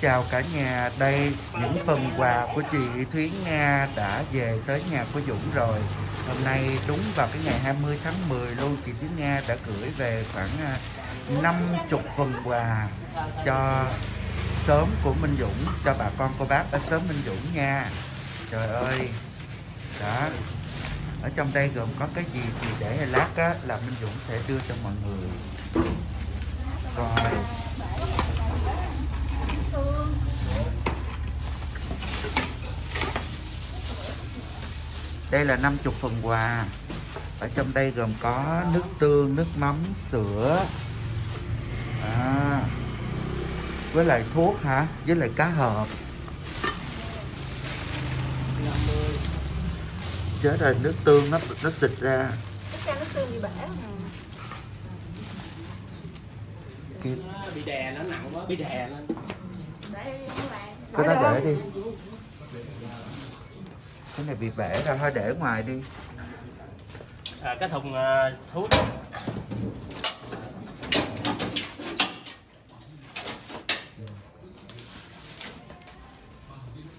chào cả nhà. Đây những phần quà của chị Thúy Nga đã về tới nhà của Dũng rồi. Hôm nay đúng vào cái ngày 20 tháng 10 luôn chị Thúy Nga đã gửi về khoảng à, 50 phần quà cho sớm của Minh Dũng cho bà con cô bác ở sớm Minh Dũng nha. Trời ơi! Đó. Ở trong đây gồm có cái gì thì để lát á, là Minh Dũng sẽ đưa cho mọi người. Coi đây là 50 phần quà. Ở trong đây gồm có nước tương nước mắm sữa. À, với lại thuốc hả? Với lại cá hộp. Chết rồi nước tương nó nó xịt ra. Cái nước tương bị bể bị đè nó nặng quá bị đè lên. Cái đó để đi cái này bị bể ra thôi để ngoài đi. À, cái thùng uh, thuốc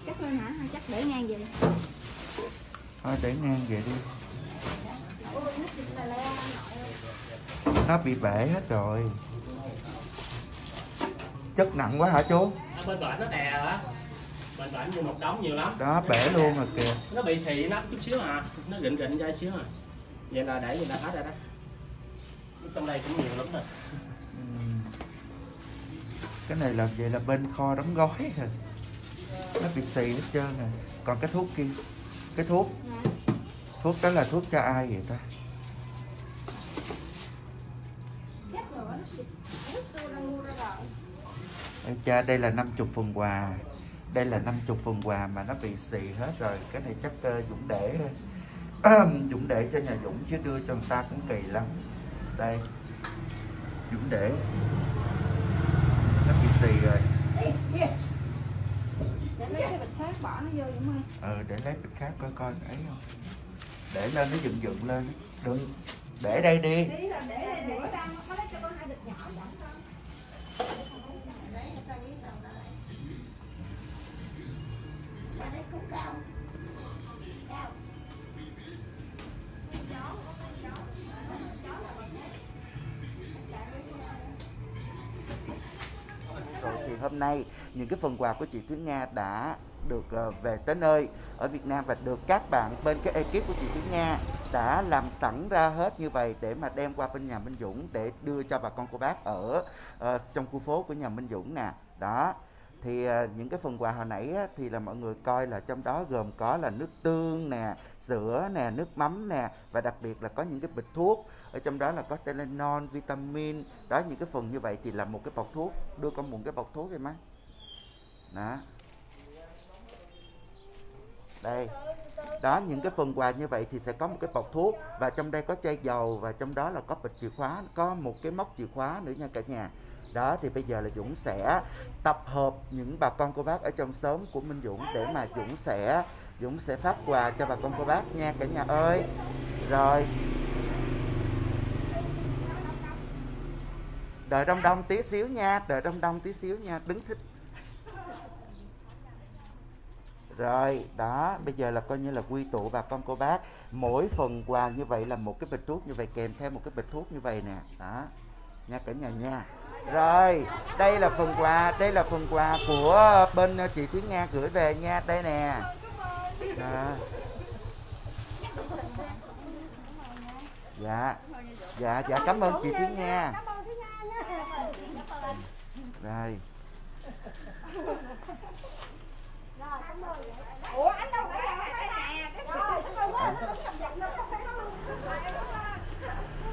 chắc lên hả? Chắc để ngang vậy thôi để ngang vậy đi. Nó bị bể hết rồi. Chất nặng quá hả chú? Ở bên bển nó đè á bên bển như một đống nhiều lắm. Đó bể luôn rồi kìa. Nó bị xì nắp chút xíu à. Nó gịnh gịnh ra xíu à. Vậy là để người ta hết ra đó. Trong đây cũng nhiều lắm rồi. Cái này làm vậy là bên kho đóng gói rồi nó bị xì hết trơn rồi. Còn cái thuốc kia? Cái thuốc? Thuốc đó là thuốc cho ai vậy ta? Ê cha đây là 50 phần quà đây là 50 phần quà mà nó bị xì hết rồi. Cái này chắc uh, Dũng để Dũng để cho nhà Dũng chứ đưa cho người ta cũng kỳ lắm. Đây Dũng để. Nó bị xì rồi. Để lấy cái bịch khác bỏ nó vô Dũng ơi. Ờ để lấy bịch khác coi coi ấy không? Để lên nó dựng dựng lên. Đừng. Để đây đi. Để đây giữa đang có lấy cho con hai bịch rồi thì hôm nay những cái phần quà của chị Thúy Nga đã được ờ, về tới nơi ở Việt Nam và được các bạn bên cái ekip của chị Thúy Nga đã làm sẵn ra hết như vậy để mà đem qua bên nhà Minh Dũng để đưa cho bà con cô bác ở uh, trong khu phố của nhà Minh Dũng nè. Đó thì à, những cái phần quà hồi nãy á, thì là mọi người coi là trong đó gồm có là nước tương nè sữa nè nước mắm nè và đặc biệt là có những cái bịch thuốc. Ở trong đó là có Telenon vitamin. Đó những cái phần như vậy thì là một cái bọc thuốc. Đưa con một cái bọc thuốc đi má. Đó. Đây. Đó những cái phần quà như vậy thì sẽ có một cái bọc thuốc và trong đây có chai dầu và trong đó là có bịch chìa khóa có một cái móc chìa khóa nữa nha cả nhà đó, thì bây giờ là Dũng sẽ tập hợp những bà con cô bác ở trong xóm của Minh Dũng để mà Dũng sẽ Dũng sẽ phát quà cho bà con cô bác nha cả nhà ơi. Rồi. Đợi đông đông tí xíu nha, đợi đông đông tí xíu nha, đứng xích. Rồi, đó, bây giờ là coi như là quy tụ bà con cô bác. Mỗi phần quà như vậy là một cái bịch thuốc như vậy, kèm theo một cái bịch thuốc như vậy nè. Đó, nha cả nhà nha rồi, đây là phần quà, đây là phần quà của bên chị Thúy Nga gửi về nha, đây nè. À. dạ dạ dạ cảm ơn chị Thúy Nga. Rồi. Ủa anh đâu phải nè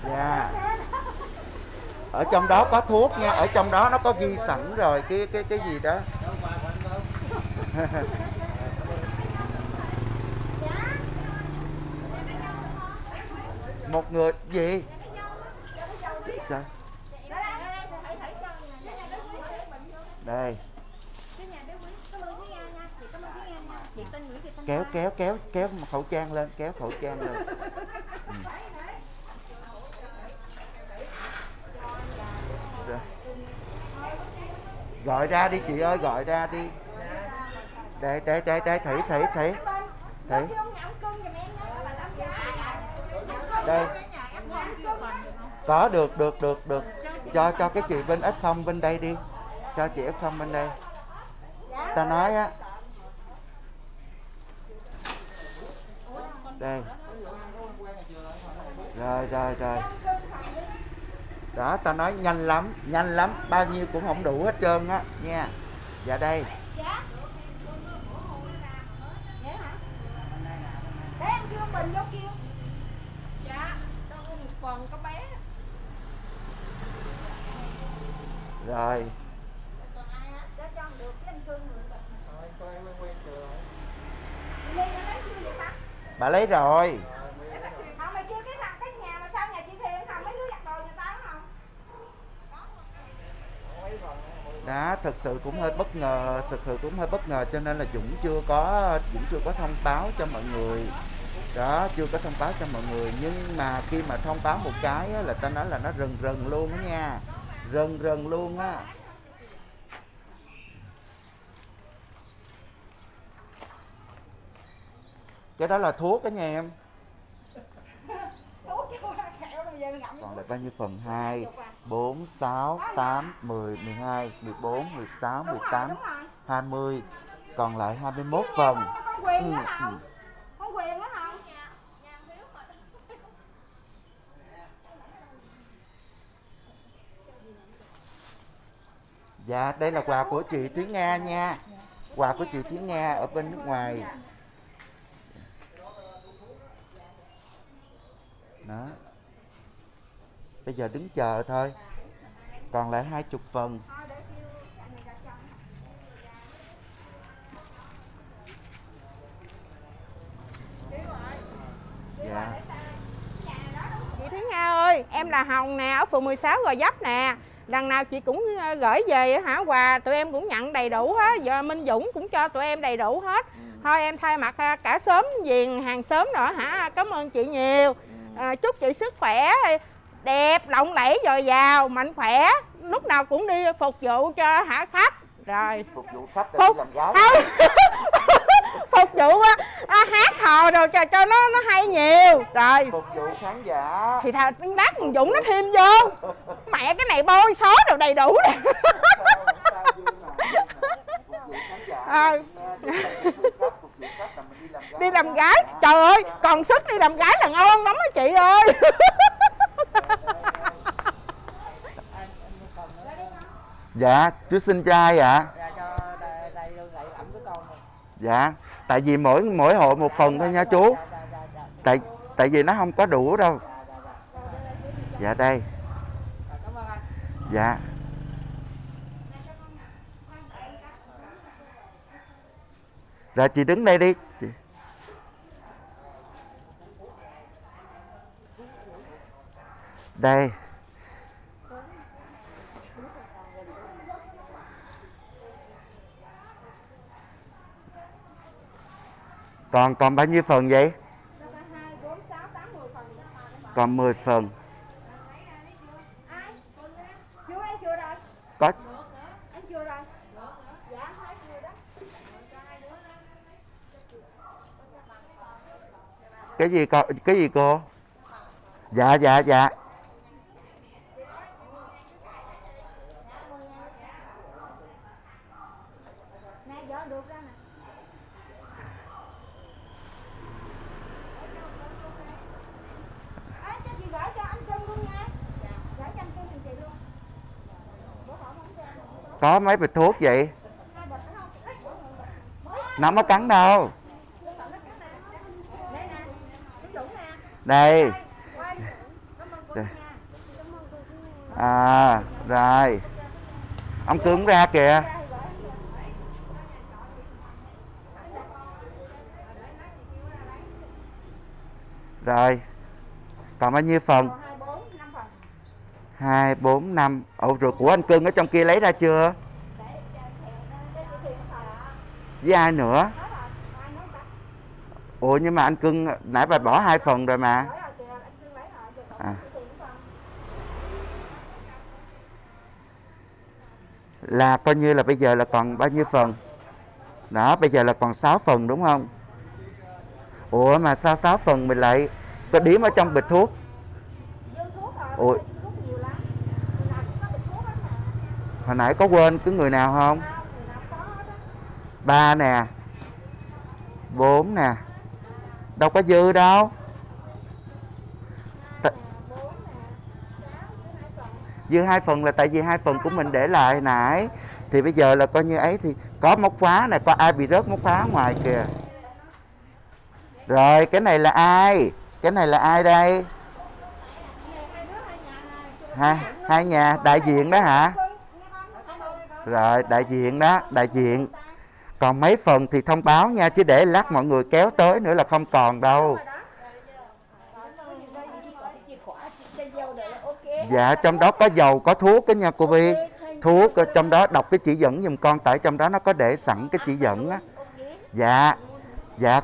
dạ ở trong đó có thuốc nha, ở trong đó nó có ghi sẵn rồi, cái cái cái gì đó. Một người, gì? Sao? đây. Kéo kéo kéo kéo khẩu trang lên, kéo khẩu trang lên. Gọi ra đi, chị ơi, gọi ra đi. Đây đây đây đây thủy thủy thủy Thủy. đây. Có, được được được được. Cho cho cái chị bên f không bên đây đi. Cho chị f không bên đây. Ta nói á. Đây. Rồi rồi rồi đó ta nói nhanh lắm nhanh lắm bao nhiêu cũng không đủ hết trơn á nha. Dạ đây. Để em kêu mình vô kêu Dạ Cho con một phần có bé rồi Còn ai á Cho cho được cái anh Cương người Chị Ly nó lấy chưa vậy ta bà lấy rồi Không mày kêu cái thằng cái nhà mà sao nhà chị Thiện thằng mấy đứa giặt đồ người ta đúng không đó thật sự cũng hơi bất ngờ thực sự cũng hơi bất ngờ cho nên là Dũng chưa có Dũng chưa có thông báo cho mọi người. Đó chưa có thông báo cho mọi người nhưng mà khi mà thông báo một cái á, là ta nói là nó rần rần luôn á nha. Rần rần luôn á. Cái đó là thuốc đó nha em Thuốc chứ không phải kẹo đâu giờ mày ngậm còn lại bao nhiêu phần 2 4 6 8 10 12 14 16 Đúng rồi, 18 đúng rồi. 20 còn lại 21 phần Ừ, ừ. Dạ, đây là quà của chị Thúy Nga nha. Quà của chị Thúy Nga ở bên nước ngoài. Đó. Bây giờ đứng chờ thôi. Còn lại hai chục phần. Dạ. Chị Thúy Nga ơi, em là Hồng nè, ở phường 16 Gò Vấp nè. Lần nào chị cũng ờ, gửi về hả quà, tụi em cũng nhận đầy đủ hết. Giờ Minh Dũng cũng cho tụi em đầy đủ hết. Thôi em thay mặt ờ, cả xóm viền hàng xóm rồi hả, cảm ơn chị nhiều. Ờ, chúc chị sức khỏe, đẹp, lộng lẫy, dồi dào, mạnh khỏe. Lúc nào cũng đi phục vụ cho hả khách. Rồi. Phục vụ khách Phục đi làm gái. không phục vụ à, hát hò rồi cho cho nó nó hay nhiều rồi Phục vụ khán giả. thì thà lát Dũng nó thêm vô mẹ cái này bôi xóa đều đầy đủ nè. Ờ. Đi làm gái trời ơi còn sức đi làm gái là ngon lắm á chị ơi Dạ, chú xin trai ạ. rồi. Dạ, tại vì mỗi mỗi hộ một phần thôi nha chú. Dạ, dạ, dạ, dạ, Tại tại vì nó không có đủ đâu. dạ, dạ, dạ. Dạ đây. Dạ, Dạ. Chị đứng đây đi. Chị. Đây. Còn còn bao nhiêu phần vậy? hai bốn sáu tám mười phần Còn 10 phần. Có cái gì cô cái gì cô? Dạ dạ dạ. Nè vợ được ra nè Ê, cho chị gửi cho anh Trân luôn nha Gửi cho anh Trân giùm chị luôn Bữa họ không cho anh Có mấy bịch thuốc vậy? Nó có cắn đâu. Đây Đây. À rồi. Ông cưng ra kìa. Rồi. Còn bao nhiêu phần? Hai, bốn, năm Ồ rồi của anh cưng ở trong kia lấy ra chưa? Để cho thèm để chị Thiện phải với ai nữa? Ủa, nhưng mà anh cưng, nãy bà bỏ hai phần rồi mà. À. là coi như là bây giờ là còn bao nhiêu phần đó, bây giờ là còn 6 phần đúng không ủa, mà sao 6 phần mình lại có điểm ở trong bịch thuốc ủa, hồi nãy có quên cứ người nào không không người nào cũng có hết á ba nè. Bốn nè. Đâu có dư đâu. T- dư hai phần là tại vì hai phần của mình để lại nãy. Thì bây giờ là coi như ấy thì có móc khóa này có ai bị rớt móc khóa ngoài kìa. Rồi cái này là ai? Cái này là ai đây? Hai hai nhà. Đại diện đó hả? Rồi đại diện đó đại diện còn mấy phần thì thông báo nha, chứ để lát mọi người kéo tới nữa là không còn đâu. Dạ trong đó có dầu, có thuốc đó nha cô Vi. Thuốc ở trong đó đọc cái chỉ dẫn giùm con, tại trong đó nó có để sẵn cái chỉ dẫn á. Dạ. Dạ.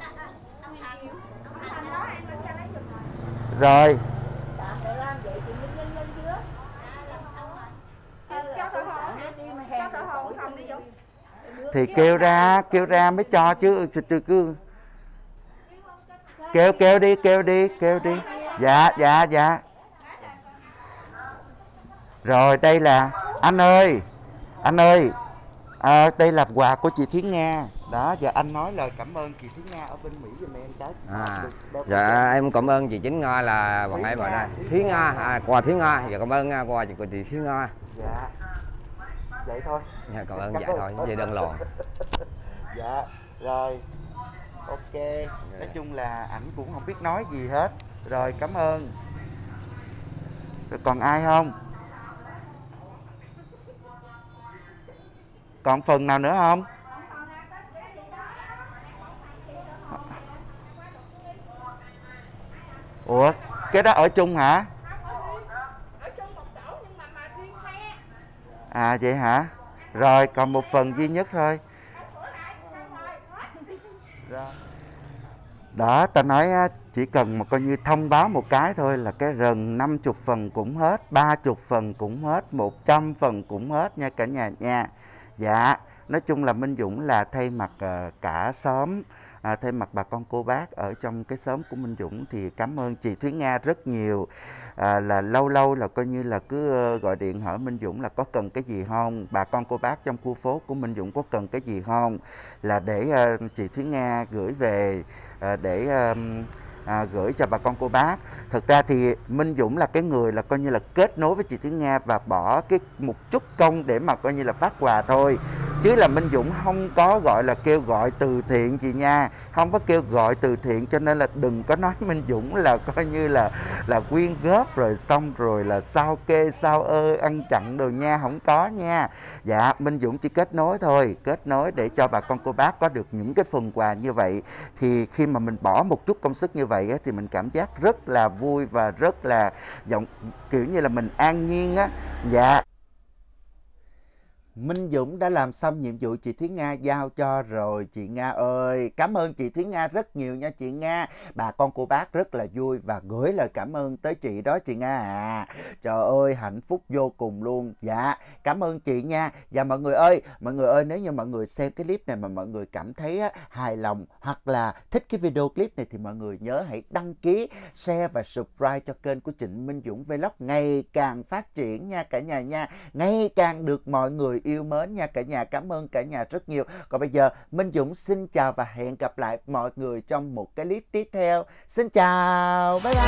Rồi cho thợ hồ cho thợ hồ không đi vô thì kêu ra kêu ra mới cho chứ chứ, cứ kêu kêu đi kêu đi kêu đi. Dạ dạ dạ. Rồi đây là anh ơi anh ơi. À, đây là quà của chị Thiến Nga. Đó giờ anh nói lời cảm ơn chị Thiến Nga ở bên Mỹ giùm em cái. À, dạ em cảm ơn chị Chính Nga là bọn em ở đây Thúy Nga. À, quà Thúy Nga. Dạ cảm ơn à, quà của chị Thúy Nga. Dạ vậy thôi. Dạ, cảm ơn. Dạ thôi vậy đơn lòn dạ rồi. Ok. Nói chung là ảnh cũng không biết nói gì hết. Rồi cảm ơn. Rồi còn ai không? Còn phần nào nữa không? Ủa cái đó ở chung hả ở chung một chỗ nhưng mà mà riêng phe à vậy hả? Rồi, còn một phần duy nhất thôi. Đó, ta nói chỉ cần mà coi như thông báo một cái thôi là cái rừng 50 phần cũng hết 30 phần cũng hết 100 phần cũng hết nha cả nhà nha. Dạ nói chung là Minh Dũng là thay mặt ờ, cả xóm à, thay mặt bà con cô bác ở trong cái xóm của Minh Dũng thì cảm ơn chị Thúy Nga rất nhiều. À, là lâu lâu là coi như là cứ ờ, gọi điện hỏi Minh Dũng là có cần cái gì không? Bà con cô bác trong khu phố của Minh Dũng có cần cái gì không? Là để à, chị Thúy Nga gửi về à, để à, à, gửi cho bà con cô bác. Thực ra thì Minh Dũng là cái người là coi như là kết nối với chị Thúy Nga và bỏ cái một chút công để mà coi như là phát quà thôi chứ là Minh Dũng không có gọi là kêu gọi từ thiện gì nha. Không có kêu gọi từ thiện cho nên là đừng có nói Minh Dũng là coi như là là quyên góp rồi xong rồi là sao kê sao ơ ăn chặn đồ nha. Không có nha. Dạ Minh Dũng chỉ kết nối thôi. Kết nối để cho bà con cô bác có được những cái phần quà như vậy. Thì khi mà mình bỏ một chút công sức như vậy á, thì mình cảm giác rất là vui và rất là giọng kiểu như là mình an nhiên á. Dạ. Minh Dũng đã làm xong nhiệm vụ chị Thúy Nga giao cho rồi chị Nga ơi. Cảm ơn chị Thúy Nga rất nhiều nha chị Nga. Bà con cô bác rất là vui và gửi lời cảm ơn tới chị đó chị Nga à. Trời ơi hạnh phúc vô cùng luôn. Dạ cảm ơn chị nha. Và mọi người ơi, mọi người ơi nếu như mọi người xem cái clip này mà mọi người cảm thấy á, hài lòng hoặc là thích cái video clip này thì mọi người nhớ hãy đăng ký, share và subscribe cho kênh của Trịnh Minh Dũng Vlog ngày càng phát triển nha cả nhà nha. Ngày càng được mọi người yêu mến nha, cả nhà. Cảm ơn cả nhà rất nhiều. Còn bây giờ, Minh Dũng xin chào và hẹn gặp lại mọi người trong một cái clip tiếp theo. Xin chào. Bye bye.